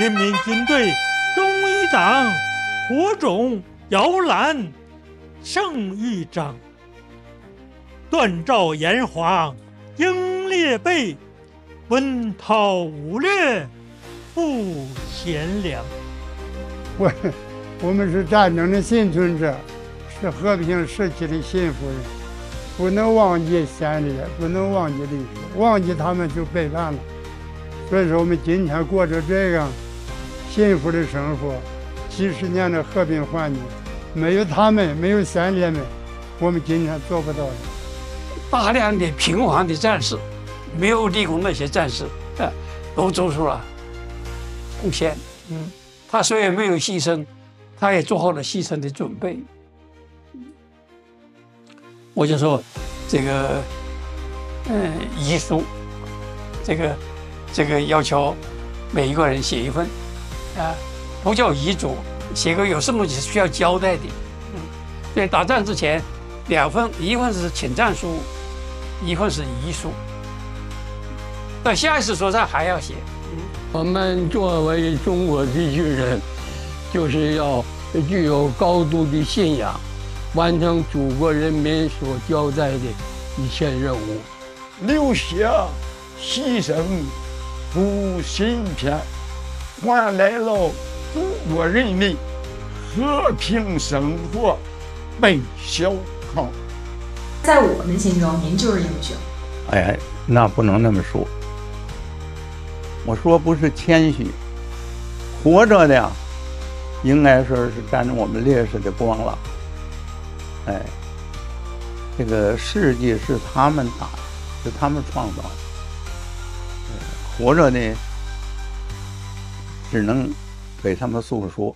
人民军队忠义章，火种摇篮胜玉章。锻造炎黄英烈辈，文韬武略不贤良。我我们是战争的幸存者，是和平时期的幸福人，不能忘记先烈，不能忘记历史，忘记他们就背叛了。所以说，我们今天过着这样幸福的生活，几十年的和平环境，没有他们，没有先烈们，我们今天做不到的。大量的平凡的战士，没有立功那些战士，啊，都做出了贡献。嗯，他虽然没有牺牲，他也做好了牺牲的准备。我就说，这个，嗯，遗书，这个。这个要求每一个人写一份，啊，不叫遗嘱，写个有什么需要交代的。嗯，对，打仗之前两份，一份是请战书，一份是遗书。到下一次作战还要写。我们作为中国地区人，就是要具有高度的信仰，完成祖国人民所交代的一切任务，留下牺牲。不芯片换来了中国人民和平生活，奔小康。在我们心中，您就是英雄。哎，那不能那么说。我说不是谦虚，活着的应该说是沾着我们烈士的光了。哎，这个事迹是他们打，是他们创造。的。活着呢，只能给他们诉说。